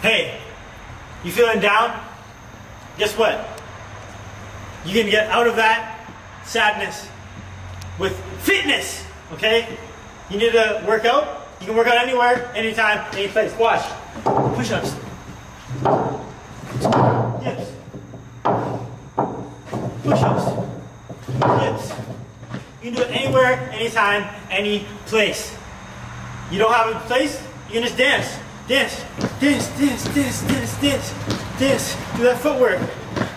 Hey, you feeling down? Guess what? You can get out of that sadness with fitness, okay? You need to work out. You can work out anywhere, anytime, any place. Watch. Push-ups. Dips. Push-ups. Dips. You can do it anywhere, anytime, any place. You don't have a place, you can just dance. Dance, dance, dance, dance, dance, dance, dance. Do that footwork.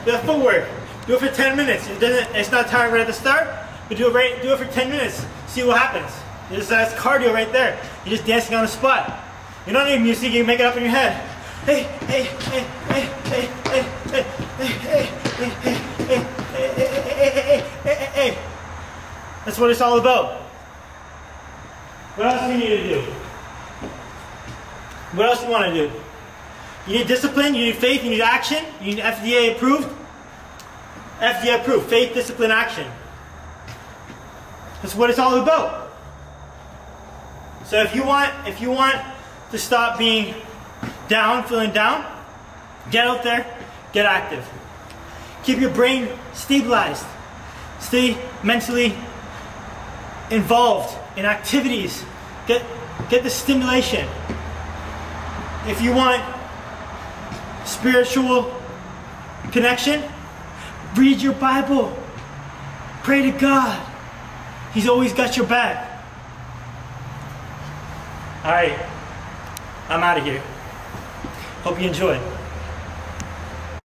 Do that footwork. Do it for 10 minutes. It doesn't, it's not tiring right at the start, but do it right, do it for 10 minutes. See what happens. This, that's cardio right there. You're just dancing on the spot. You don't need music, you make it up in your head. Hey, hey, hey, hey, hey, hey, hey, hey, hey, hey, hey, hey, hey, hey, hey, hey, hey. That's what it's all about. What else do you need to do? What else do you want to do? You need discipline, you need faith, you need action, you need FDA approved. FDA approved, faith, discipline, action. That's what it's all about. So if you want, if you want to stop being down, feeling down, get out there, get active. Keep your brain stabilized. Stay mentally involved in activities. Get, get the stimulation. If you want spiritual connection, read your Bible. Pray to God. He's always got your back. All right, I'm out of here. Hope you enjoyed.